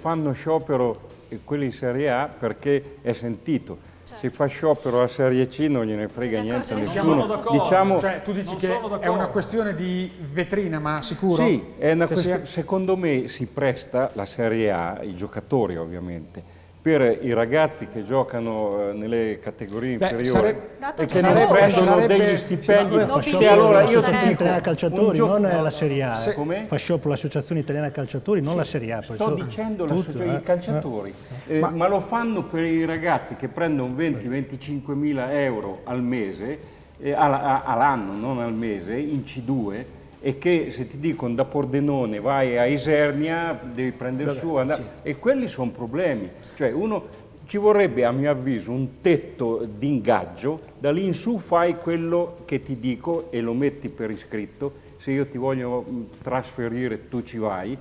fanno sciopero eh, quelli in Serie A perché è sentito. Se fa sciopero a Serie C non gliene frega niente a nessuno. d'accordo. Diciamo, Cioè, tu dici che è una questione di vetrina, ma sicuro? Sì, è una Che questione- sia- secondo me si presta la Serie A, i giocatori ovviamente, per i ragazzi che giocano eh, nelle categorie Beh, inferiori sare- e che non prendono sarebbe- degli stipendi. E sciopero allora io ti l'associazione dico, italiana calciatori, un gio- non la Serie A. Se- eh. Come? Fa sciopero l'associazione italiana calciatori, non la Serie A. Sto perciò dicendo tutto, l'associazione eh. i calciatori, Eh, ma, lo fanno per i ragazzi che prendono 20-25 mila euro al mese, eh, all'anno, non al mese, in C2 e che se ti dicono da Pordenone vai a Isernia devi prendere su andare- e quelli sono problemi. Cioè uno ci vorrebbe a mio avviso un tetto di ingaggio, da lì in su fai quello che ti dico e lo metti per iscritto, se io ti voglio mh, trasferire tu ci vai,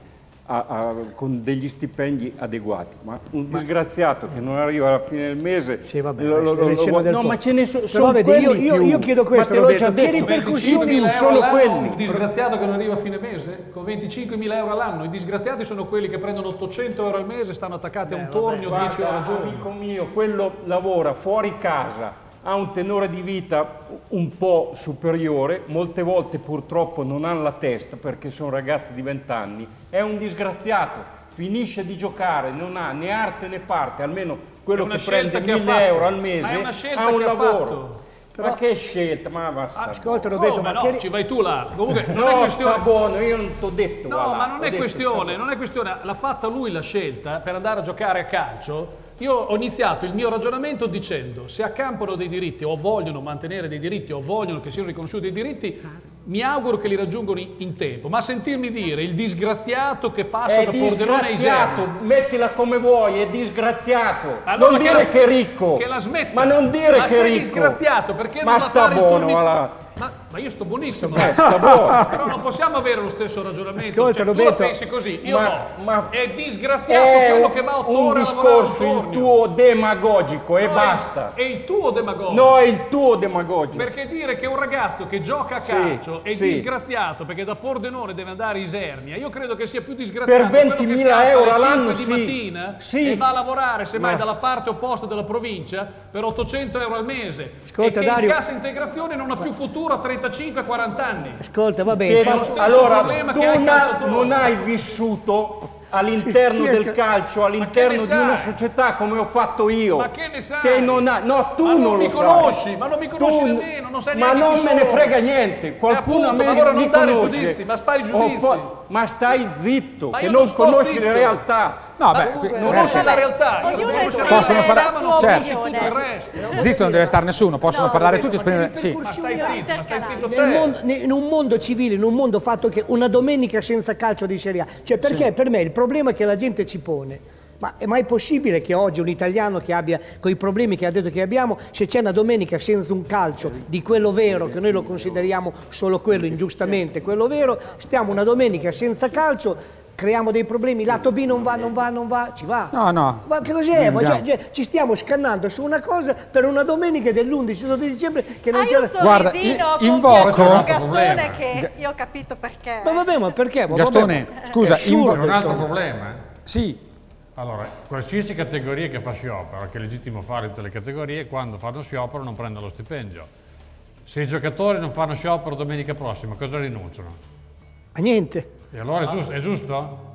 a- a- con degli stipendi adeguati, ma un disgraziato che non arriva alla fine del mese... Sì, vabbè, lo- lo- lo- del no, ma ce ne so- sono vedi, io- io- io chiedo questo, Ma te l'ho Roberto, già che ripercussioni- più 25.000 sono quelli. un disgraziato che non arriva a fine mese? Con 25.000 euro all'anno, i disgraziati sono quelli che prendono 800 euro al mese, stanno attaccati a un tornio 10 ore al Guarda, giorno. amico mio, quello lavora fuori casa, ha un tenore di vita un po' superiore, molte volte purtroppo non hanno la testa perché sono ragazzi di 20 anni, è un disgraziato, finisce di giocare, non ha né arte né parte, almeno quello che prende che ha 1000 fatto. euro al Ma è mese ha un che ha lavoro. fatto. ma che scelta, ma basta. Ascolta Roberto, Oh, ma ma che- no, ci vai tu là. Comunque non è no, questione... sta buono, io non ti ho detto. No, guarda, ma non è detto, questione, non è questione, l'ha fatta lui la scelta per andare a giocare a calcio. Io ho iniziato il mio ragionamento dicendo se accampano dei diritti o vogliono mantenere dei diritti o vogliono che siano riconosciuti dei diritti, mi auguro che li raggiungano in, tempo. Ma sentirmi dire il disgraziato che passa È da Pordenone a disgraziato, Isernia. mettila come vuoi, è disgraziato. Allora non che dire la- che è ricco. Che la smetta. Ma non dire Ma che sei è ricco. disgraziato perché Ma non sta buono, turni- va là. Ma, ma io sto buonissimo. Però non possiamo avere lo stesso ragionamento. Ascolta, cioè, tu la Roberto. pensi così, io Ma- no. ma- è disgraziato È quello che va otto un ore discorso il tuo demagogico e No, è- basta. È il tuo demagogo. No, è il tuo demagogico. Perché dire che un ragazzo che gioca a Sì, calcio è sì. disgraziato perché da Pordenone deve andare a Isernia, io credo che sia più disgraziato Per quello che 20.000 si alza euro all'anno, 5 di sì. mattina Sì. e va a lavorare semmai Ma- dalla parte opposta della provincia per 800 euro al mese Ascolta, e che Dario. in cassa integrazione non ha più futuro a 35-40 anni. Ascolta, va bene, non- fa- stesso allora, tu ha non, non hai vissuto all'interno Sì, del calcio, all'interno di una sai? società come ho fatto io. Ma che ne sai? Che non ha, no, tu Ma non, non lo mi sai. conosci, ma non mi conosci Tu- nemmeno, non sai Ma neanche non chi me ne frega niente. Qualcuno appunto, a me ma allora mi non dare conosce. giudizi, ma spari giudizi. Ma stai zitto, Ma che non non conosci zitto. le realtà. No, beh, comunque, non ragazzi, conosci la realtà. Io Ognuno esprime Possono parlare- la sua certo. tutto il opinione. resto. zitto non deve stare nessuno, possono parlare tutti. esprimere- sì. Ma stai zitto, ma stai zitto te. mondo- in un mondo civile, in un mondo fatto che una domenica senza calcio di Serie A, cioè perché per me il problema che la gente ci pone, ma è mai possibile che oggi un italiano che abbia quei problemi che ha detto che abbiamo, se c'è una domenica senza un calcio di quello vero, che noi lo consideriamo solo quello ingiustamente, quello vero, stiamo una domenica senza calcio, creiamo dei problemi, lato B non va, non va, non va, ci va. No, no. Ma che cos'è? Ma cioè- cioè, ci stiamo scannando su una cosa per una domenica dell'11-12 dicembre che non Hai c'era... un Guarda, invoco- Gastone che io ho capito perché. Ma vabbè, ma perché? Ma Gastone, vabbè, scusa, è assurdo, invo- C'è un altro problema. eh. Sì, Allora, qualsiasi categoria che fa sciopero, che è legittimo fare in tutte le categorie, quando fanno sciopero non prendono lo stipendio. Se i giocatori non fanno sciopero domenica prossima, cosa rinunciano? Ma niente. E allora è giusto? È giusto?